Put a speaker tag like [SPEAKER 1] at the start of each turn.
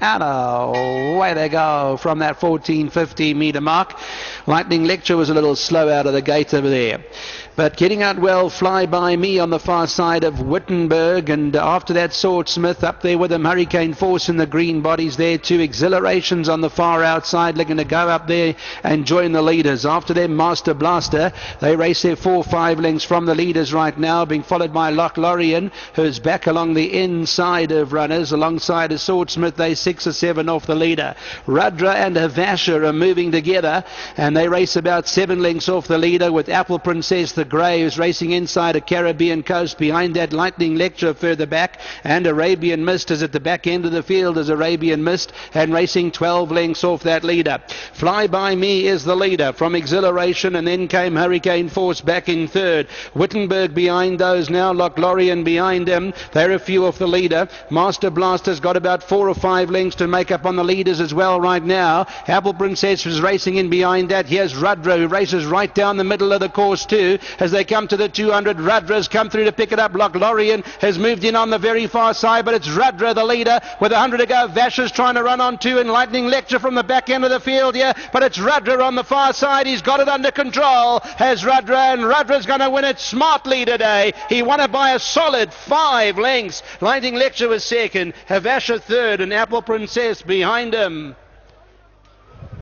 [SPEAKER 1] And away they go from that 14, 15 metre mark. Lightning Lecture was a little slow out of the gate over there. But getting out well, Flybyme on the far side of Wittenberg. And after that, Swordsmith up there with him. Hurricane Force in the green bodies there. Two exhilarations on the far outside, looking to go up there and join the leaders. After them, Master Blaster. They race their four, five lengths from the leaders right now, being followed by Lochlorien, who's back along the inside of runners. Alongside of Swordsmith, they six or seven off the leader. Rudra and Havasha are moving together, and they race about seven lengths off the leader with Apple Princess, the grey, who's racing inside a Caribbean coast. Behind that, Lightning Lecture further back, and Arabian Mist is at the back end of the field as Arabian Mist, and racing 12 lengths off that leader. Flybyme is the leader from Exhilaration, and then came Hurricane Force back in third. Wittenberg behind those now, Lochlorien behind them. They're a few off the leader. Master Blaster's got about four or five to make up on the leaders as well right now. Apple Princess is racing in behind that. Here's Rudra who races right down the middle of the course too as they come to the 200. Rudra's come through to pick it up. Lochlorien has moved in on the very far side, but it's Rudra the leader with 100 to go. Vash is trying to run on two and lightning lecture from the back end of the field here, but it's Rudra on the far side. He's got it under control. Has Rudra and Rudra's going to win it smartly today. He won it by a solid five lengths. Lightning lecture was second. Havasha third and Apple Princess behind him.